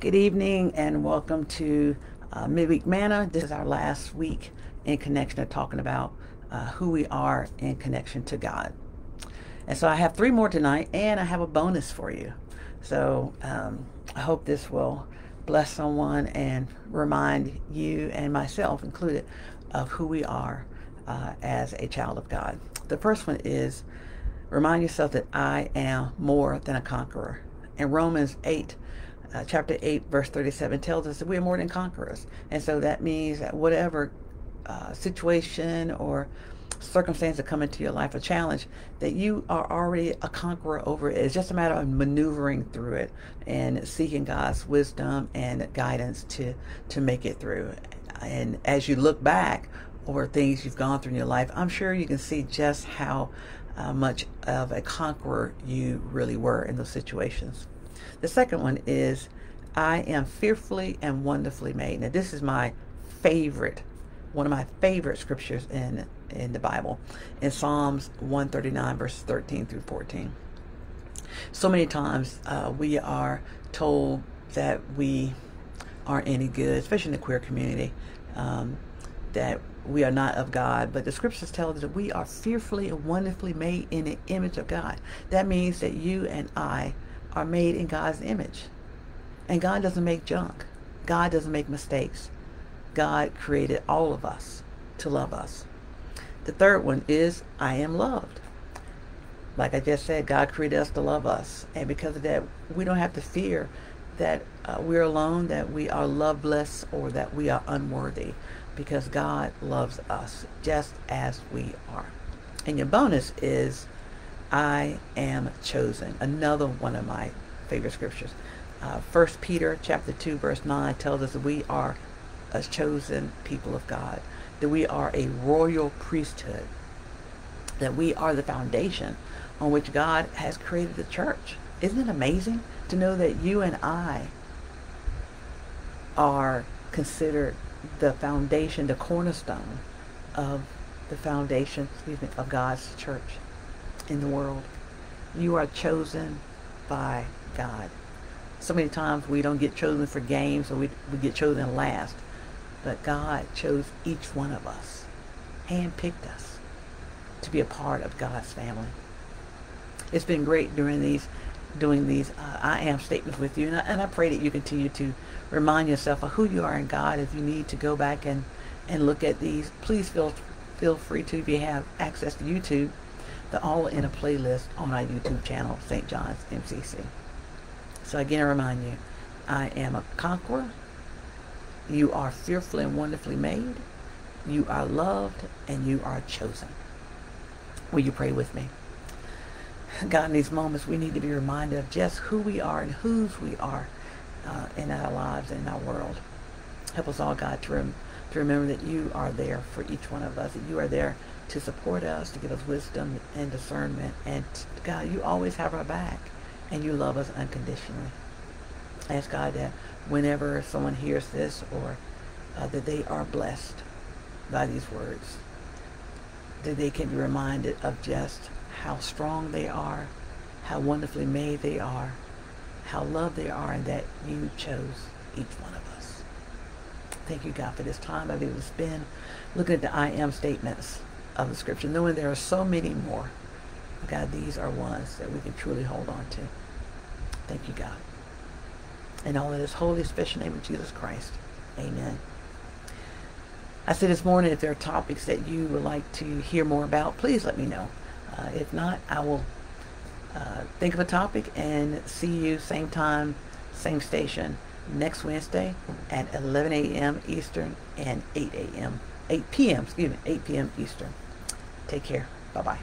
Good evening and welcome to uh, Midweek Manna. This is our last week in connection of talking about uh, who we are in connection to God. And so I have three more tonight and I have a bonus for you. So um, I hope this will bless someone and remind you and myself included of who we are uh, as a child of God. The first one is remind yourself that I am more than a conqueror. In Romans 8, uh, chapter 8, verse 37 tells us that we are more than conquerors. And so that means that whatever uh, situation or circumstance that come into your life, a challenge, that you are already a conqueror over it. It's just a matter of maneuvering through it and seeking God's wisdom and guidance to, to make it through. And as you look back over things you've gone through in your life, I'm sure you can see just how uh, much of a conqueror you really were in those situations. The second one is, I am fearfully and wonderfully made. Now, this is my favorite, one of my favorite scriptures in in the Bible, in Psalms 139, verses 13 through 14. So many times uh, we are told that we aren't any good, especially in the queer community, um, that we are not of God. But the scriptures tell us that we are fearfully and wonderfully made in the image of God. That means that you and I are made in God's image. And God doesn't make junk. God doesn't make mistakes. God created all of us to love us. The third one is I am loved. Like I just said, God created us to love us. And because of that, we don't have to fear that uh, we're alone, that we are loveless, or that we are unworthy. Because God loves us just as we are. And your bonus is I am chosen. Another one of my favorite scriptures. Uh, First uh, Peter chapter 2 verse 9 tells us that we are a chosen people of God, that we are a royal priesthood, that we are the foundation on which God has created the church. Isn't it amazing to know that you and I are considered the foundation, the cornerstone of the foundation, excuse me, of God's church in the world. You are chosen by God. So many times we don't get chosen for games or we, we get chosen last. But God chose each one of us, handpicked us to be a part of God's family. It's been great during these doing these uh, I am statements with you. And I, and I pray that you continue to remind yourself of who you are in God. If you need to go back and, and look at these, please feel, feel free to if you have access to YouTube. They're all in a playlist on our YouTube channel, St. John's MCC. So again, I remind you, I am a conqueror. You are fearfully and wonderfully made. You are loved and you are chosen. Will you pray with me? God, in these moments, we need to be reminded of just who we are and whose we are uh, in our lives and in our world. Help us all, God, to, rem- to remember that you are there for each one of us, that you are there to support us, to give us wisdom and discernment. And God, you always have our back and you love us unconditionally. I ask God that whenever someone hears this or uh, that they are blessed by these words, that they can be reminded of just how strong they are, how wonderfully made they are, how loved they are, and that you chose each one of us. Thank you, God, for this time I've to spend looking at the I am statements of the scripture, knowing there are so many more. God, these are ones that we can truly hold on to. Thank you, God. In all of this holy, special name of Jesus Christ. Amen. I said this morning, if there are topics that you would like to hear more about, please let me know. Uh, if not, I will uh, think of a topic and see you same time, same station next Wednesday at 11 a.m. Eastern and 8 a.m. 8 p.m. excuse me 8 p.m. Eastern. Take care. Bye bye.